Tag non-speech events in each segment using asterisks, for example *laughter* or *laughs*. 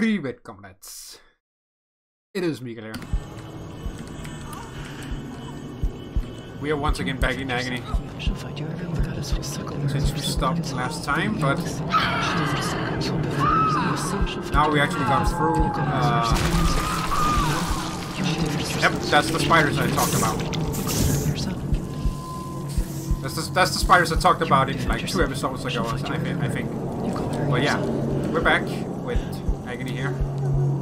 Privet, comrades. It is Mikhail here. We are once again back in agony. Since we stopped last time, but now we actually got through. Uh, yep, that's the spiders I talked about. That's the, that's the spiders I talked about in like two episodes ago, I. I think. But yeah, we're back with Agony here.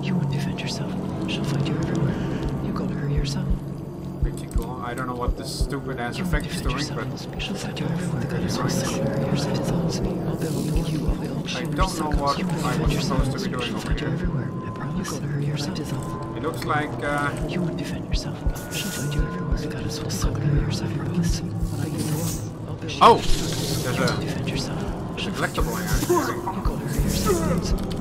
You won't defend yourself. She'll find you everywhere. You gotta hurry yourself. Pretty cool. I don't know what this stupid ass effect is doing, but She'll find you everywhere. The goddess will say hurry yourself. I'll build you. I'll build I don't know what I was supposed to be doing over here. everywhere. I promise. You gotta hurry yourself. It looks like uh, You won't defend yourself. She'll find you everywhere. The goddess will say hurry yourself. I promise. When I get you I'll build oh, there's a Defend yourself. She'll find collectible here.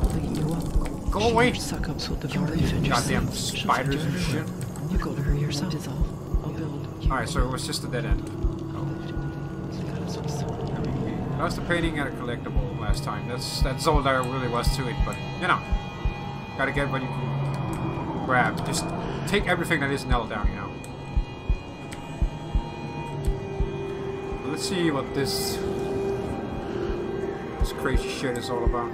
You gotta hurry yourself. I'll eat you. Go away, Suck up so the you defend yourself. goddamn spiders you and shit. You gotta hurry yourself. Dissolve. I'll build. All right, so it was just a dead end. The goddess will say. That was the painting at a collectible last time. That's that's all there really was to it. But you know, gotta get what you can grab. Just take everything that is nailed down. You know. Let's see what this this crazy shit is all about.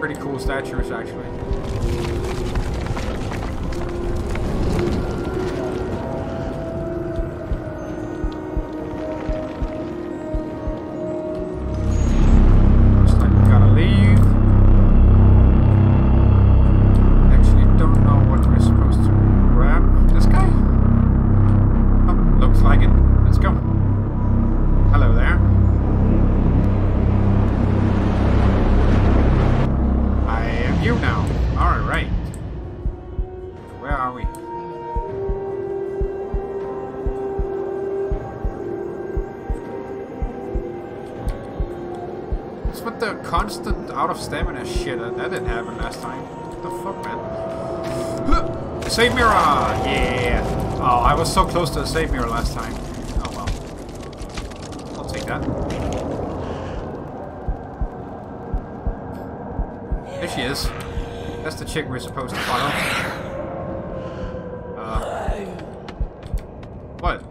Pretty cool statues, actually. What's with the constant out of stamina shit? That didn't happen last time. What the fuck, man? Save mirror! Yeah! Oh, I was so close to a save mirror last time. Oh well. I'll take that. There she is. That's the chick we're supposed to follow. Uh, what?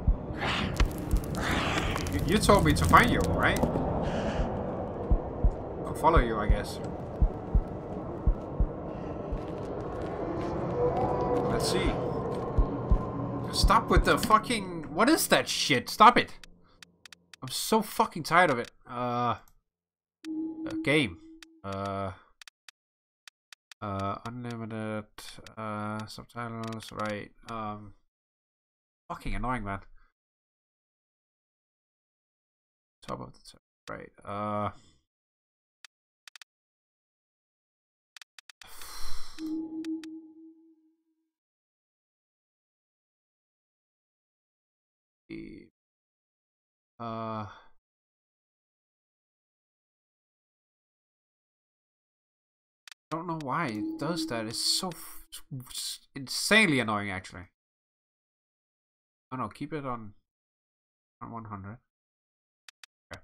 You, you told me to find you, right? Follow you, I guess. Let's see. Stop with the fucking... What is that shit? Stop it. I'm so fucking tired of it. Uh game. Uh... Uh, unlimited, uh, subtitles, right, um... Fucking annoying, man. Top of the top, right, uh... Uh. I don't know why it does that. It's so insanely annoying, actually. Oh no, keep it on on 100. Okay.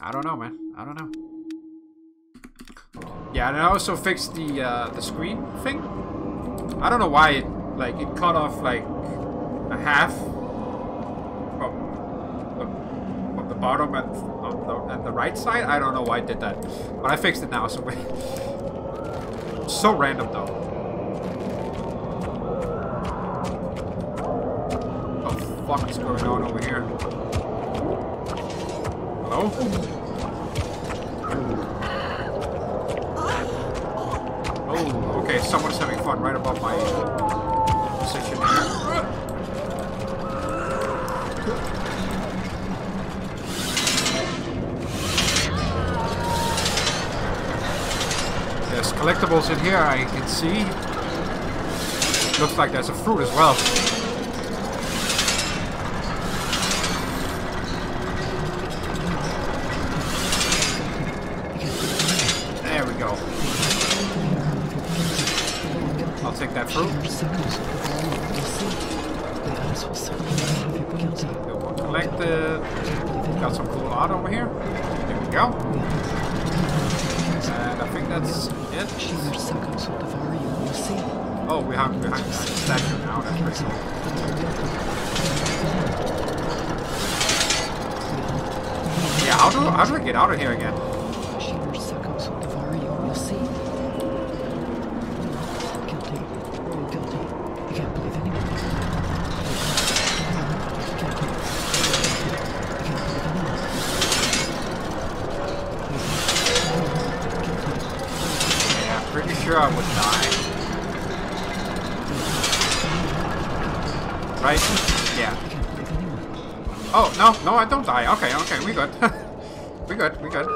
I don't know, man. I don't know. Yeah, and I also fixed the uh, the screen thing. I don't know why it like it cut off like a half from the, the bottom and on the, at the right side. I don't know why it did that, but I fixed it now. So *laughs* so random though. What the fuck is going on over here? Hello? vegetables in here, I can see. Looks like there's a fruit as well. There we go. I'll take that fruit. Get one collected. Got some cool art over here. There we go. And I think that's it. Shimmir suckles will devour you. You'll see. Oh, we have behind the statue now. That's pretty cool. Yeah, how do how do I get out of here again? Right? Yeah. Oh, no, no, I don't die. Okay, okay, we good. *laughs* we good, we good.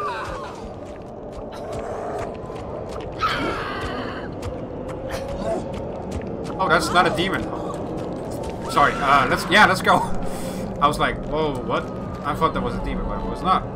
Oh, that's not a demon. Sorry, uh, let's, yeah, let's go. *laughs* I was like, whoa, what? I thought that was a demon, but it was not.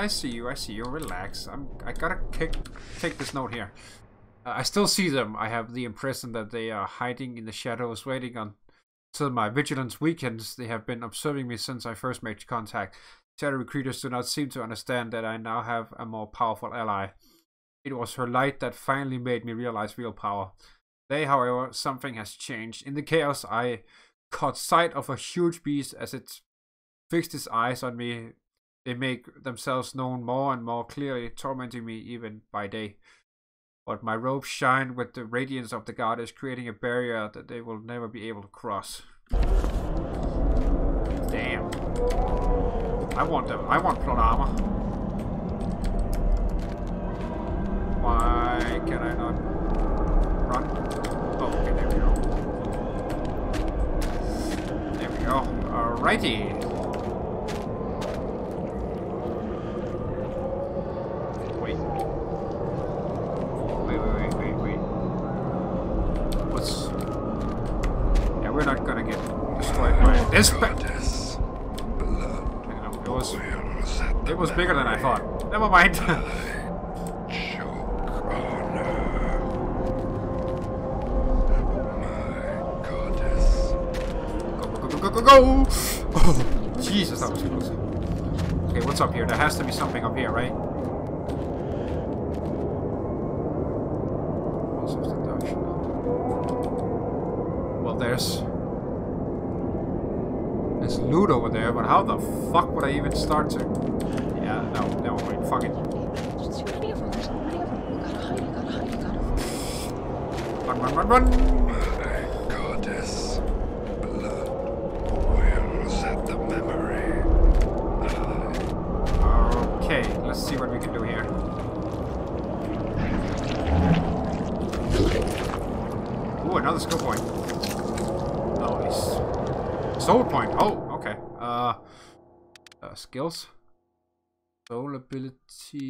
I see you, I see you. Relax. I'm I gotta kick take this note here. Uh, I still see them. I have the impression that they are hiding in the shadows, waiting on till my vigilance weakens. They have been observing me since I first made contact. Shadowy creatures do not seem to understand that I now have a more powerful ally. It was her light that finally made me realize real power. Today, however, something has changed. In the chaos, I caught sight of a huge beast as it fixed its eyes on me. They make themselves known more and more clearly, tormenting me even by day. But my robes shine with the radiance of the goddess, creating a barrier that they will never be able to cross. Damn. I want them. I want plot armor. Why can I not run? Oh, okay, there we go. There we go. Alrighty. Wait. Wait, wait, wait, wait, wait. What's... Yeah, we're not gonna get destroyed by this ba- Goddess, blood It was, boils at the it was bigger than I thought. Never mind. choke on her. My goddess, Go, go, go, go, go, go! Oh, Jesus, that was close. Okay, what's up here? There has to be something up here, right? Pulse of seduction. Well, there's... There's loot over there, but how the fuck would I even start to... Yeah, no, no, wait, fuck it. Just too many of them. There's so many of them. You gotta hide, you gotta hide, you gotta Run, run, run, run!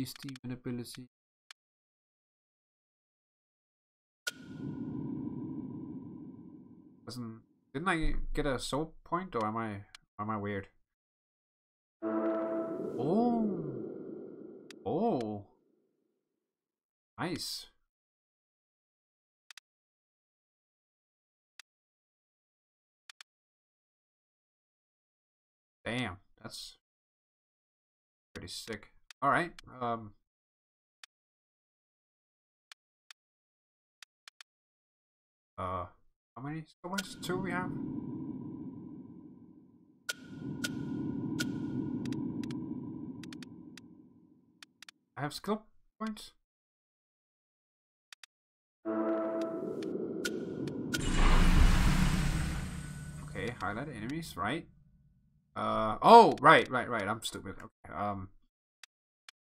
Ability, Steven. Doesn't didn't I get a soul point or am I am I weird? Oh. Oh. Nice. Damn, that's pretty sick. All right. Um Uh how many stories? Two we have? I have skill points. Okay, highlight enemies, right? Uh oh, right, right, right. I'm stupid. Okay. Um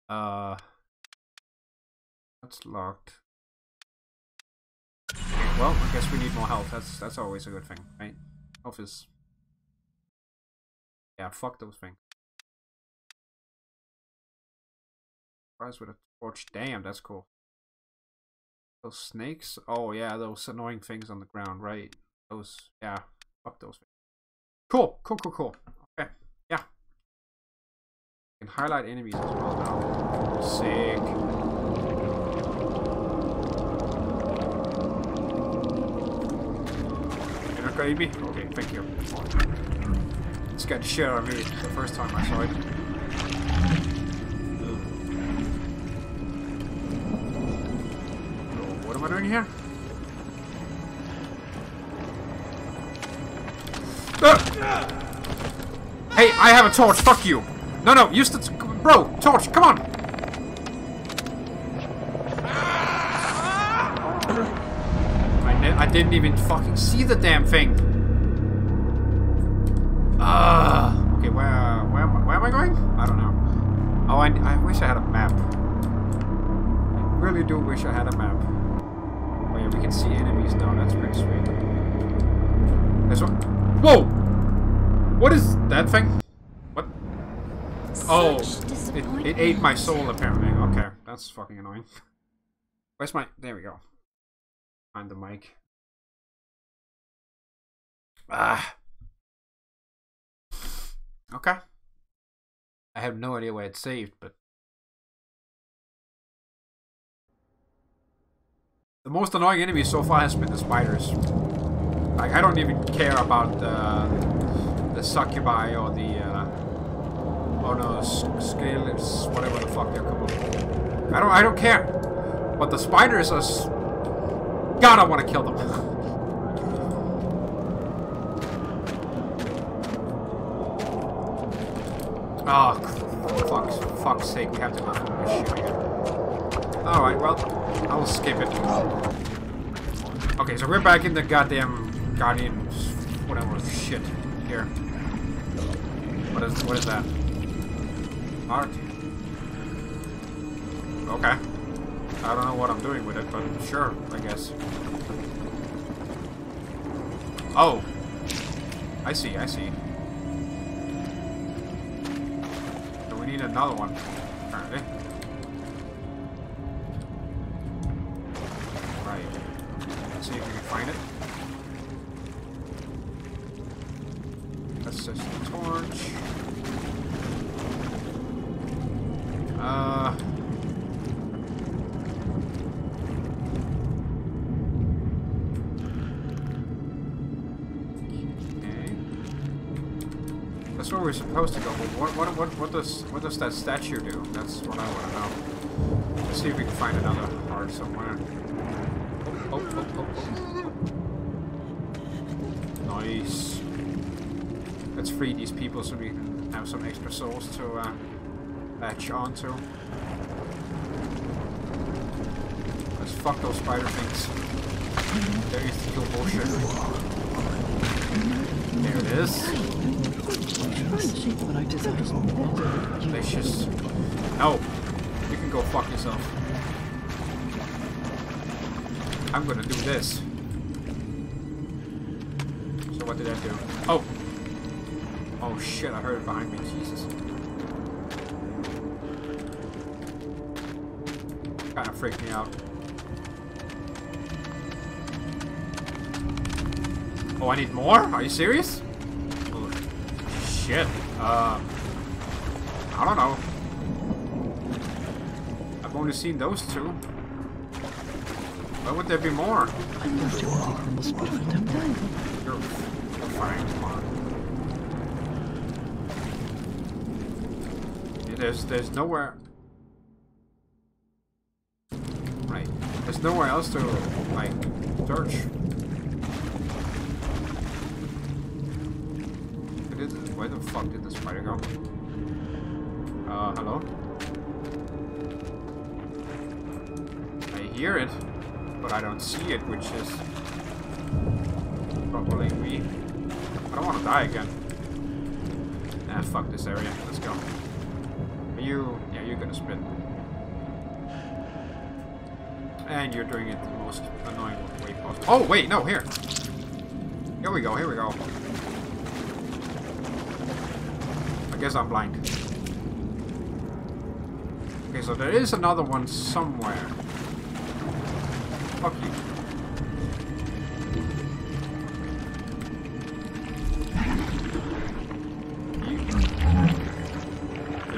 uh That's locked. well, I guess we need more health. That's that's always a good thing, right? Health is... Yeah, fuck those things. Surprise with a torch. Damn, that's cool. Those snakes? Oh yeah, those annoying things on the ground, right? Those, yeah, fuck those things. Cool, cool, cool, cool. Can highlight enemies as well now. Sick. Me? Okay, thank you. It's got the shit out of me the first time I saw it. What am I doing here? Ah! Hey, I have a torch. Fuck you. No, no, use the... Bro, torch, come on. I, I didn't even fucking see the damn thing. Ah. okay, where, where, where am I going? I don't know. Oh, I, I wish I had a map. I really do wish I had a map. Oh yeah, we can see enemies now. That's pretty sweet. There's one. Whoa! What is that thing? Oh, it, it ate my soul apparently. Okay, that's fucking annoying. Where's my? There we go. Find the mic. Ah. Okay. I have no idea where it's saved, but the most annoying enemy so far has been the spiders. Like I don't even care about the the succubi or the uh, oh no scales whatever the fuck they're called. I don't I don't care. But the spiders are. God, I want to kill them. Oh, *laughs* ah, for fuck's, fuck's sake, we have to go through. Alright, well, I'll skip it. Okay, so we're back in the goddamn Guardian, whatever shit here. What is, what is that? Art. Okay. I don't know what I'm doing with it, but sure, I guess. Oh. I see, I see. So we need another one, apparently. Right. Let's see if we can find it. That's just a torch. Uh. Okay. That's where we're supposed to go. But what what what what does what does that statue do? That's what I want to know. Let's see if we can find another heart somewhere. Oh oh oh oh. oh. Nice. Let's free these people so we have some extra souls to uh, latch onto. Let's fuck those spider things. There is the kill bullshit. There it is. Delicious. No. You can go fuck yourself. I'm gonna do this. So what did I do? Oh! Oh shit, I heard it behind me. Jesus. Kinda freaked me out. Oh, I need more? Are you serious? Shit. Uh, I don't know. I've only seen those two. Why would there be more? There's, there's nowhere... There's nowhere else to, like, search. Where the fuck did the spider go? Uh, hello? I hear it, but I don't see it, which is probably me. I don't want to die again. Nah, fuck this area. Let's go. Are you... Yeah, you're gonna spin. And you're doing it the most annoying way possible. Oh, wait, no, here. Here we go, here we go. I guess I'm blind. Okay, so there is another one somewhere. Fuck you.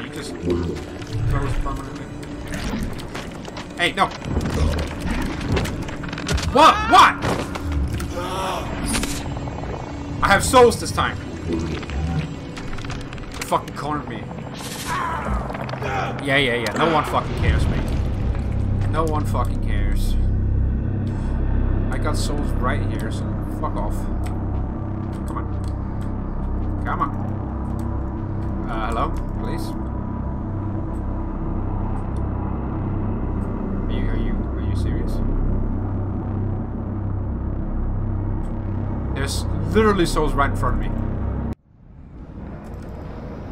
You, just close permanently. Hey, no! What? What? I have souls this time. They fucking cornered me. Yeah, yeah, yeah. No one fucking cares, mate. No one fucking cares. I got souls right here, so fuck off. Come on. Come on. Uh, hello? Please? Are you, are you, are you serious? There's literally souls right in front of me.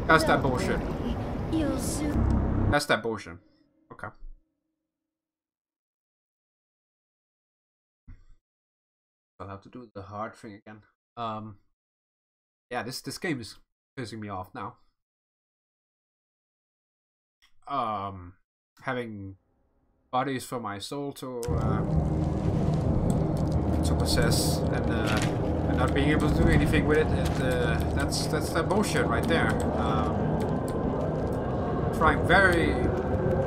That's that bullshit. That's that bullshit. Okay. I'll have to do the hard thing again. Um. Yeah, this this game is pissing me off now. Um, having bodies for my soul to uh, to possess and uh, and not being able to do anything with it. And, uh, that's that's that bullshit right there. Um, trying very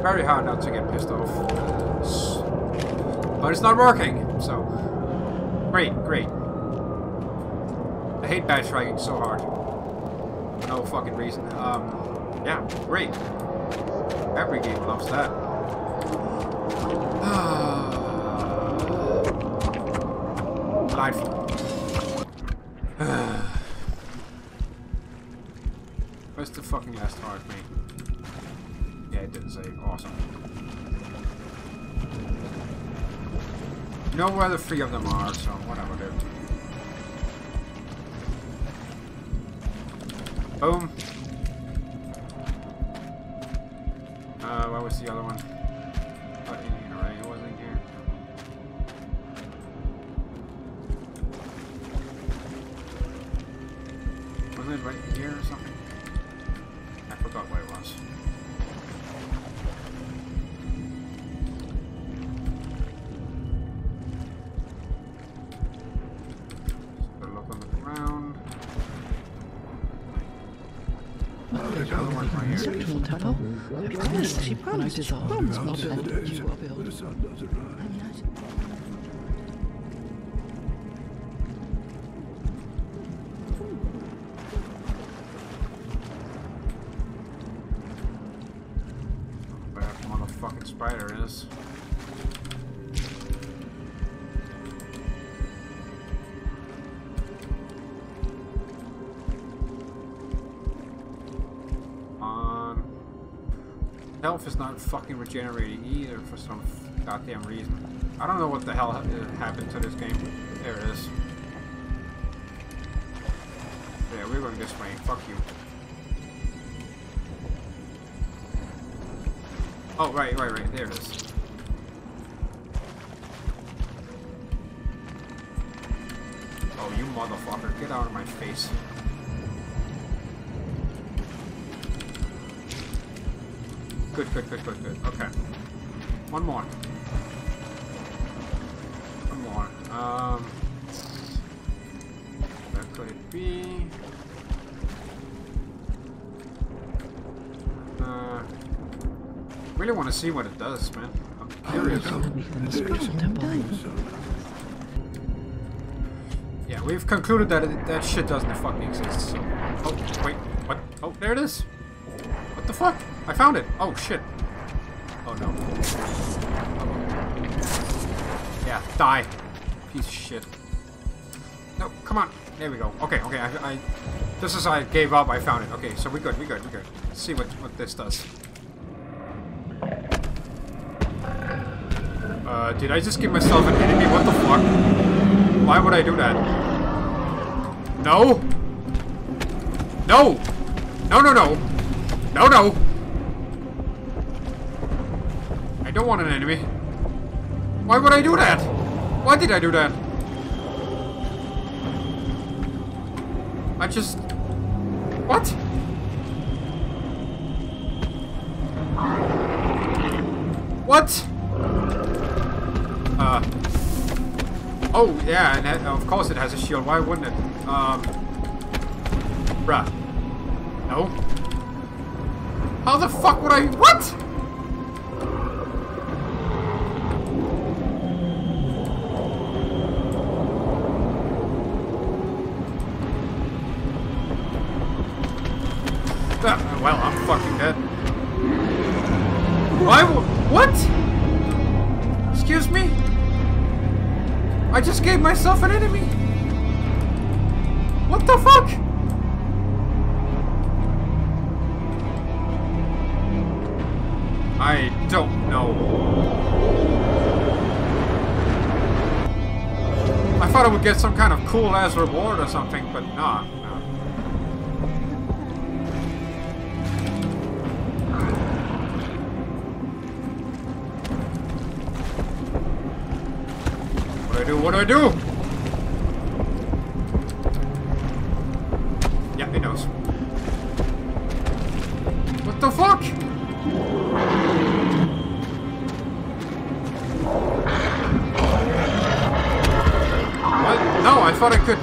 very hard not to get pissed off, uh, but it's not working. So great, great. I hate bad striking so hard. For no fucking reason. Um, yeah, great. Every game loves that. Delightful. Fucking last heart, mate? Yeah, it didn't say. Awesome. Know where the three of them are, so whatever, dude. Boom. Uh, where was the other one? Promised. She promised. When I dissolve, I'll build. You will build. Where that motherfucking spider is. Health is not fucking regenerating either for some goddamn reason. I don't know what the hell ha- happened to this game. There it is. Yeah, we're going this way. Fuck you. Oh, right, right, right. There it is. Oh, you motherfucker. Get out of my face. Good, good, good, good, good. Okay. One more. One more. Um. Where could it be? Uh. Really want to see what it does, man. I'm curious. Yeah, we've concluded that it, that shit doesn't fucking exist. So, oh wait, what? Oh, there it is. What the fuck? I found it. Oh shit. Oh no. Yeah, die. Piece of shit. No, come on. There we go. Okay, okay. I, I just as I gave up, I found it. Okay, so we're good. We're good. We're good. Let's see what what this does. Uh, did I just give myself an enemy? What the fuck? Why would I do that? No! No! No, no, no! No, no! I don't want an enemy. Why would I do that? Why did I do that? I just... What? What? Uh... Oh, yeah, and of course it has a shield. Why wouldn't it? Um... Bruh. No. How the fuck would I... What? Ah, well, I'm fucking dead. Why? What? Excuse me? I just gave myself an enemy. What the fuck? I don't know. I thought I would get some kind of cool ass reward or something, but nah. Do What do I do? Yeah, he knows. What the fuck? What? No, I thought I could.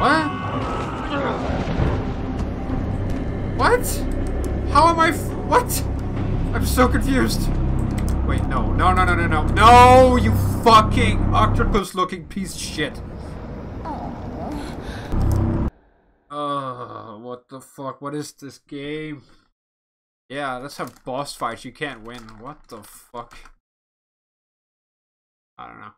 What? What? How am I? What? I'm so confused. No, no, no, no, no, no! You fucking octopus-looking piece of shit. Uh, what the fuck? What is this game? Yeah, let's have boss fights. You can't win. What the fuck? I don't know.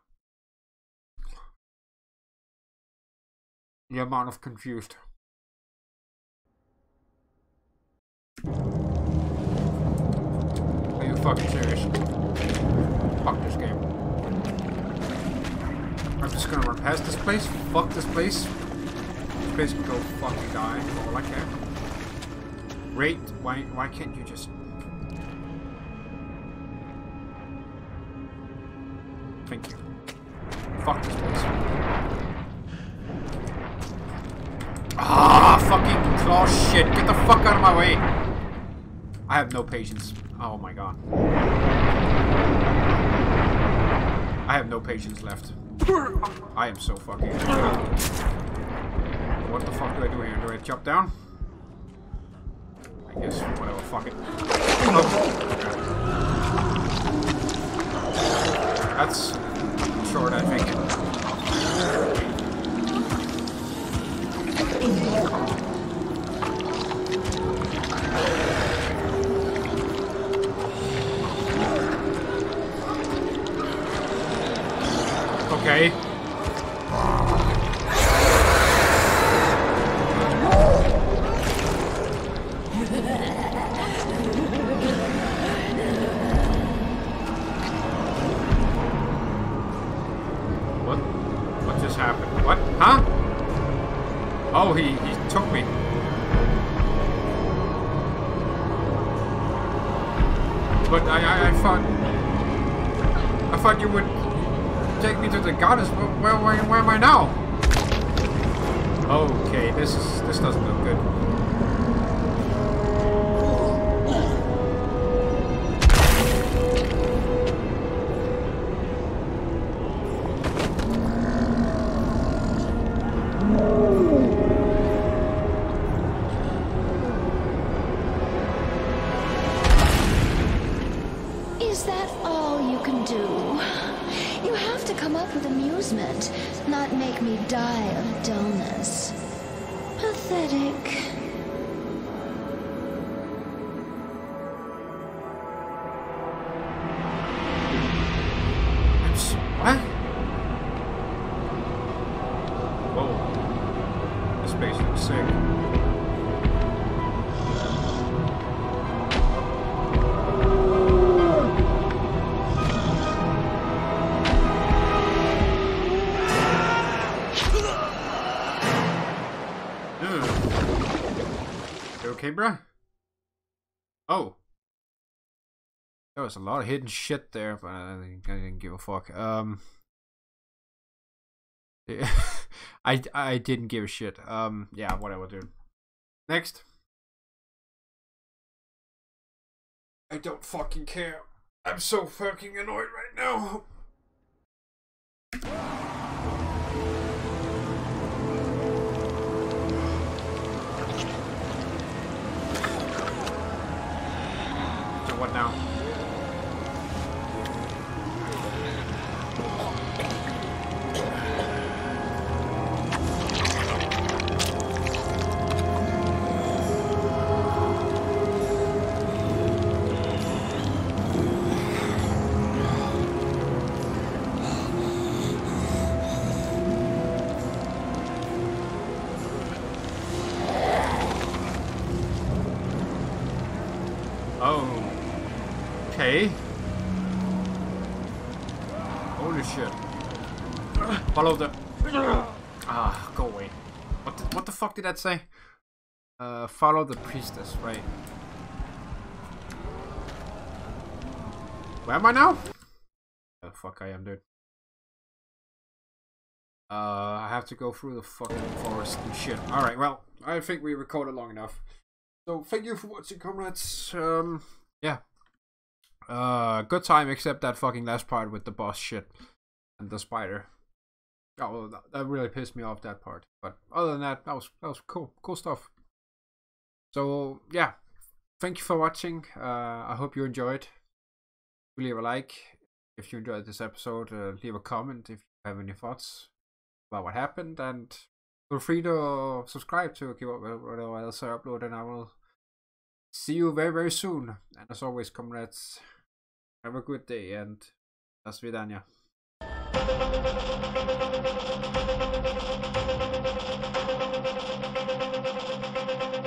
The amount of confused. Are you fucking serious? I'm just gonna run past this place. Fuck this place. This place can go fucking die. All I can. Great. Why? Why can't you just? Thank you. Fuck this place. Ah, fucking claw shit. Get the fuck out of my way. I have no patience. Oh my god. I have no patience left. I am so fucking. What the fuck do I do here? Do I jump down? I guess, whatever, fuck it. Oh. That's short, I think. Okay. Oh. There was a lot of hidden shit there, but I didn't, I didn't give a fuck. Um, *laughs* I I didn't give a shit. Um, yeah, whatever, dude. Next. I don't fucking care. I'm so fucking annoyed right now. What now? Okay. Holy shit. Follow the. Ah, go away. What the, what the fuck did that say? Uh, follow the priestess, right. Where am I now? The fuck I am, dude. Uh, I have to go through the fucking forest and shit. Alright, well, I think we recorded long enough. So thank you for watching, comrades. Um, yeah. Uh, good time, except that fucking last part with the boss shit and the spider. Oh, that really pissed me off that part. But other than that, that was that was cool, cool stuff. So yeah, thank you for watching. Uh, I hope you enjoyed. Leave a like if you enjoyed this episode. Uh, leave a comment if you have any thoughts about what happened, and feel free to subscribe to keep up with whatever else I upload, and I will see you very, very soon. And as always, comrades, have a good day and do svidaniya. Thank